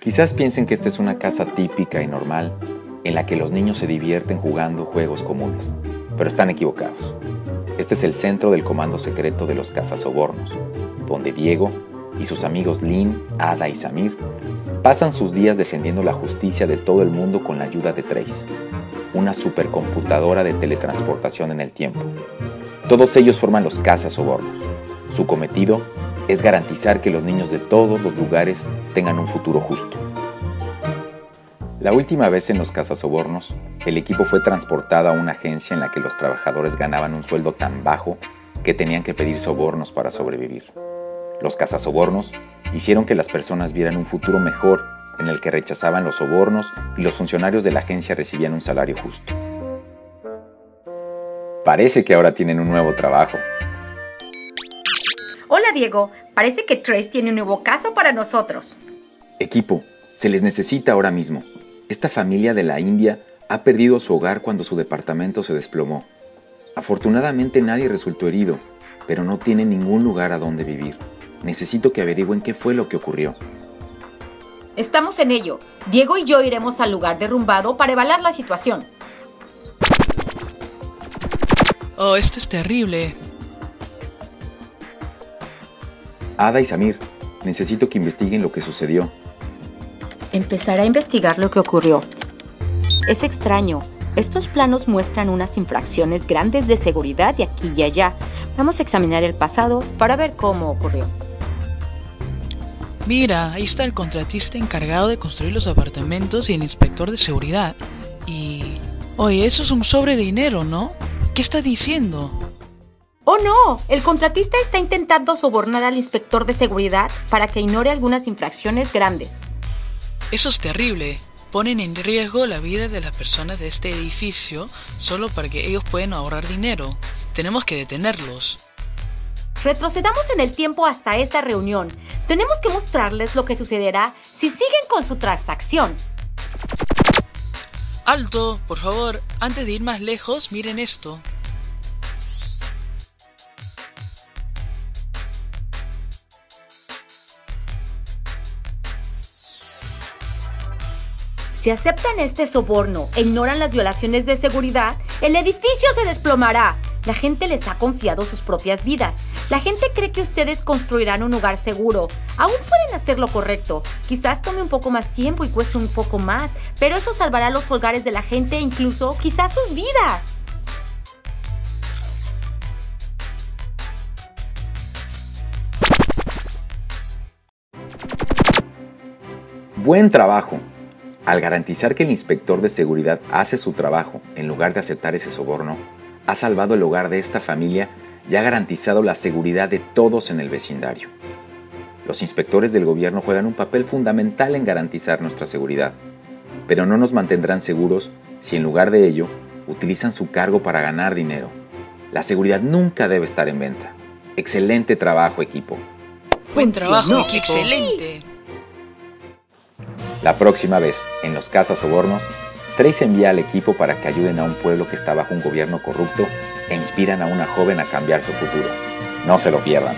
Quizás piensen que esta es una casa típica y normal en la que los niños se divierten jugando juegos comunes, pero están equivocados. Este es el centro del comando secreto de los cazasobornos, donde Diego y sus amigos Lynn, Ada y Samir pasan sus días defendiendo la justicia de todo el mundo con la ayuda de Trace, una supercomputadora de teletransportación en el tiempo. Todos ellos forman los cazasobornos. Su cometido es garantizar que los niños de todos los lugares tengan un futuro justo. La última vez en los cazasobornos, el equipo fue transportado a una agencia en la que los trabajadores ganaban un sueldo tan bajo que tenían que pedir sobornos para sobrevivir. Los cazasobornos hicieron que las personas vieran un futuro mejor en el que rechazaban los sobornos y los funcionarios de la agencia recibían un salario justo. Parece que ahora tienen un nuevo trabajo. Hola Diego, parece que Trace tiene un nuevo caso para nosotros. Equipo, se les necesita ahora mismo. Esta familia de la India ha perdido su hogar cuando su departamento se desplomó. Afortunadamente nadie resultó herido, pero no tiene ningún lugar a donde vivir. Necesito que averigüen qué fue lo que ocurrió. Estamos en ello. Diego y yo iremos al lugar derrumbado para evaluar la situación. Oh, esto es terrible. Ada y Samir, necesito que investiguen lo que sucedió. Empezaré a investigar lo que ocurrió. Es extraño. Estos planos muestran unas infracciones grandes de seguridad de aquí y allá. Vamos a examinar el pasado para ver cómo ocurrió. Mira, ahí está el contratista encargado de construir los apartamentos y el inspector de seguridad. Y... Oye, eso es un sobre de dinero, ¿no? ¿Qué está diciendo? ¡Oh no! El contratista está intentando sobornar al inspector de seguridad para que ignore algunas infracciones grandes. Eso es terrible. Ponen en riesgo la vida de las personas de este edificio solo para que ellos puedan ahorrar dinero. Tenemos que detenerlos. Retrocedamos en el tiempo hasta esta reunión. Tenemos que mostrarles lo que sucederá si siguen con su transacción. Alto, por favor, antes de ir más lejos, miren esto. Si aceptan este soborno e ignoran las violaciones de seguridad, el edificio se desplomará. La gente les ha confiado sus propias vidas. La gente cree que ustedes construirán un hogar seguro. Aún pueden hacer lo correcto. Quizás tome un poco más tiempo y cueste un poco más, pero eso salvará los hogares de la gente e incluso quizás sus vidas. Buen trabajo. Al garantizar que el inspector de seguridad hace su trabajo en lugar de aceptar ese soborno, ha salvado el hogar de esta familia y ha garantizado la seguridad de todos en el vecindario. Los inspectores del gobierno juegan un papel fundamental en garantizar nuestra seguridad, pero no nos mantendrán seguros si en lugar de ello utilizan su cargo para ganar dinero. La seguridad nunca debe estar en venta. Excelente trabajo, equipo. Buen trabajo, excelente. La próxima vez, en los casas sobornos, Trace envía al equipo para que ayuden a un pueblo que está bajo un gobierno corrupto e inspiran a una joven a cambiar su futuro. No se lo pierdan.